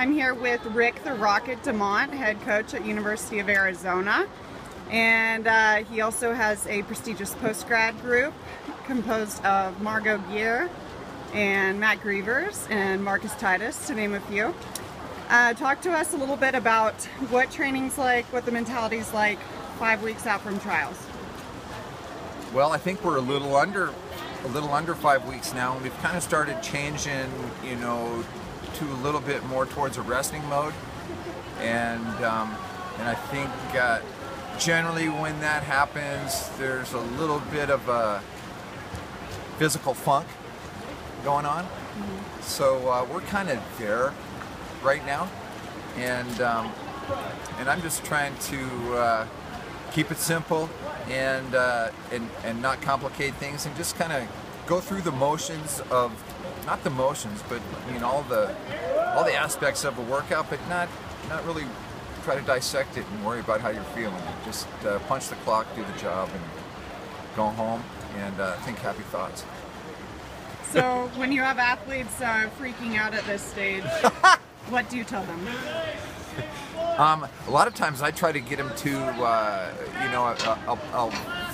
I'm here with Rick the Rocket DeMont, head coach at University of Arizona. And uh, he also has a prestigious post-grad group composed of Margo Geer and Matt Grevers and Marcus Titus, to name a few. Uh, talk to us a little bit about what training's like, what the mentality's like five weeks out from trials. Well, I think we're a little under a little under five weeks now, and we've kind of started changing, you know, to a little bit more towards a resting mode, and um, and I think uh, generally when that happens, there's a little bit of a physical funk going on. Mm-hmm. So uh, we're kind of there right now, and um, and I'm just trying to uh, keep it simple and, uh, and and not complicate things, and just kind of go through the motions of not the motions, but I mean all the all the aspects of a workout, but not not really try to dissect it and worry about how you're feeling. Just uh, punch the clock, do the job, and go home and uh, think happy thoughts. So when you have athletes uh, freaking out at this stage, what do you tell them? Um, a lot of times I try to get them to, uh, you know, I'll, I'll,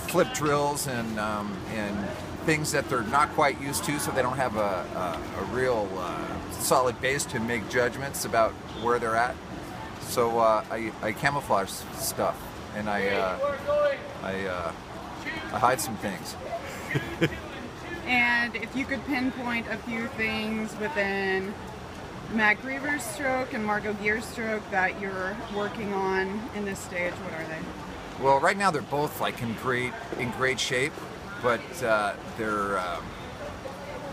flip drills and um, and things that they're not quite used to, so they don't have a, a, a real uh, solid base to make judgments about where they're at. So uh, I, I, camouflage stuff and I uh, I, uh, I hide some things. and if you could pinpoint a few things within Matt Grevers' stroke and Margo Geer's stroke that you're working on in this stage, what are they? Well, right now they're both like in great in great shape, but uh, they're um,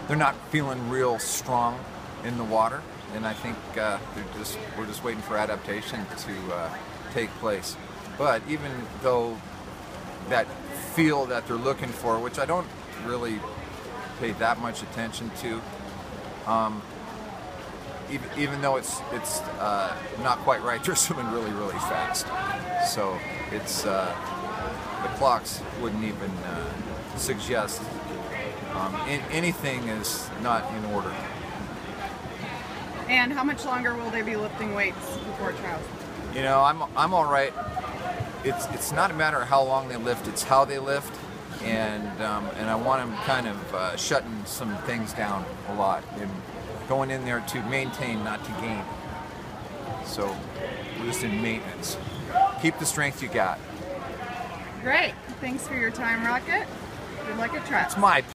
they're not feeling real strong in the water, and I think uh, they're just we're just waiting for adaptation to uh, take place. But even though that feel that they're looking for, which I don't really pay that much attention to. Um, even, even though it's it's uh, not quite right, they're swimming really really fast. So it's uh, the clocks wouldn't even uh, suggest um, in, anything is not in order. And how much longer will they be lifting weights before trials? You know, I'm I'm all right. It's it's not a matter of how long they lift; it's how they lift, and um, and I want them kind of uh, shutting some things down a lot and going in there to maintain, not to gain. So we're just in maintenance. Keep the strength you got. Great. Thanks for your time, Rocket. Good luck at trials. It's my